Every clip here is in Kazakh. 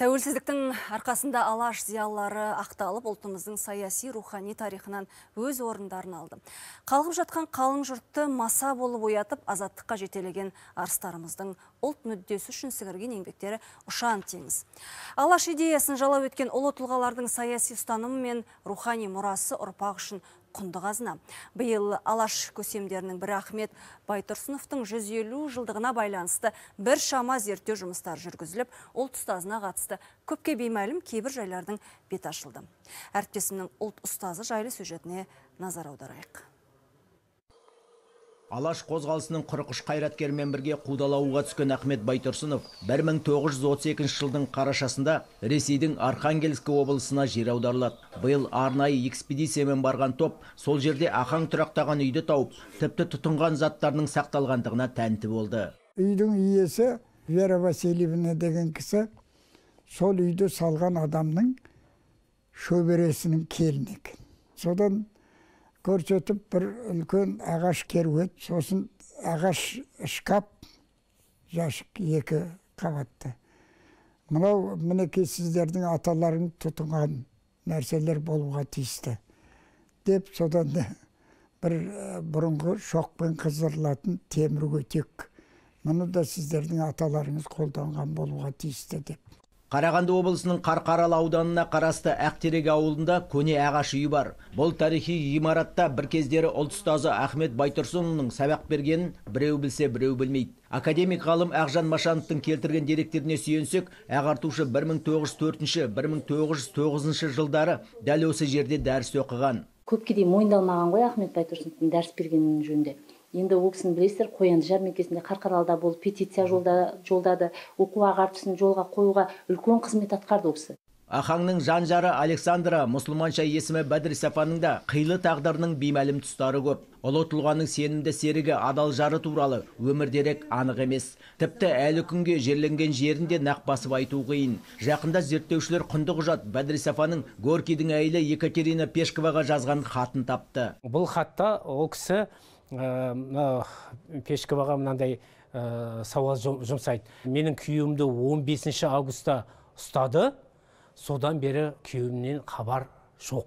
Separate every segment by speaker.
Speaker 1: Тәуелсіздіктің арқасында алаш зиялылары ақталып, ұлтымыздың саяси рухани тарихынан өз орындарын алды. Қалғып жатқан қалың жұртты маса болып оятып, азаттыққа жетелеген арыстарымыздың ұлт мүддесі үшін сіңірген еңбектері ұшан теңіз. Алаш идеясын жалау өткен ұлы тұлғалардың саяси ұстанымы мен рухани мұрасы ұрпақ үшін құнды қазына. Биыл алаш көсемдерінің бір Ахмет Байтұрсыновтың 150 жылдығына байланысты бір шама зерттеу жұмыстар жүргізіліп, ұлт ұстазына қатысты көпке беймәлім кейбір жайлардың бет ашылды. Әріптесімнің ұлт ұстазы жайлы сюжетіне назар аударайық
Speaker 2: алаш қозғалысының 43 қайраткерімен бірге қудалауға түскен ахмет байтұрсынов 1932 жылдың қарашасында ресейдің архангельск облысына жер аударылады. Биыл арнайы экспедициямен барған топ сол жерде ахаң тұрақтаған үйді тауып тіпті тұтынған заттарының сақталғандығына тәнті болды.
Speaker 3: Үйдің иесі вера васильевна деген кісі сол үйді салған адамның шөбересінің келіні екен. Содан көрсетіп бір үлкен ағаш керует сосын ағаш шкаф жәшік екі қабатты. Мынау мінекей сіздердің аталарың тұтынған нәрселер болуға тиісті. Деп содан бір бұрынғы шоқпен қыздырылатын темір көтек. Мұны да сіздердің аталарыңыз қолданған болуға тиісті деп.
Speaker 2: Қарағанды облысының Қарқаралы ауданына қарасты Ақтерек ауылында көне ағаш үйі бар. Бұл тарихи ғимаратта бір кездері ұлт ұстазы Ахмет Байтұрсынұлының сабақ бергенін біреу білсе, біреу білмейді. Академик ғалым Ақжан Машановтың келтірген деректеріне сүйенсек, ағартушы 1904-1909 жылдары дәл осы жерде дәріс оқыған.
Speaker 4: Көпке дейін мойындалмаған ғой Ахмет Байтұрсыновтың дәріс бергенін жөнінде енді ол кісіні білесіздер қоянды жәрмеңкесінде қарқаралыда болып петиция жолда, жолдады оқу ағартушысын жолға қоюға үлкен қызмет атқарды ол кісі.
Speaker 2: Ахаңның жан жары александра мұсылманша есімі бәдір сапаның да қилы тағдырының беймәлім тұстары көп. Ұлы тұлғаның сенімді серігі адал жары туралы өмірдерек анық емес. Тіпті әлі күнге жерленген жерін де нақ басып айту қиын. Жақында зерттеушілер құнды құжат бәдір сапаның горкийдің әйелі екатерина пешковаға жазған хатын тапты.
Speaker 5: Бұл хатта ол кісі мына пешковаға мынандай сауал жұмсайды. Менің күйеуімді 15 августта ұстады. Содан бері күйеуімнен хабар жоқ.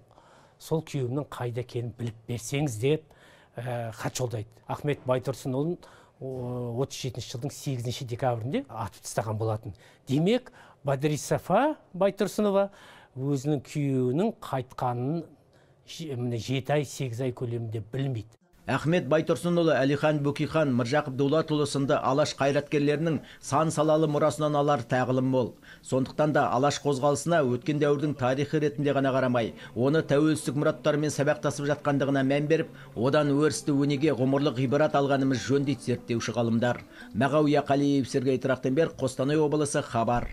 Speaker 5: Сол күйеуімнің қайда екенін біліп берсеңіз деп хат жолдайды. Ахмет байтұрсынұлын 37 жылдың 8 декабрінде атып тастаған болатын. Демек бадрисафа байтұрсынова өзінің күйеуінің қайтқанын міне жеті ай сегіз ай көлемінде білмейді.
Speaker 2: Ахмет Байтұрсынұлы, Әлихан Бөкейхан, Міржақып Дулатұлы сынды алаш қайраткерлерінің сан салалы мұрасынан алар тағылым мол. Сондықтан да алаш қозғалысына өткен дәуірдің тарихы ретінде ғана қарамай, оны тәуелсіздік мұраттарымен сабақтасып жатқандығына мән беріп, одан өрісті өнеге ғұмырлық ғибарат алғанымыз жөн дейді зерттеуші ғалымдар. Мағауия Қалиев, Сергей Трахтенберг, Қостанай облысы, Хабар.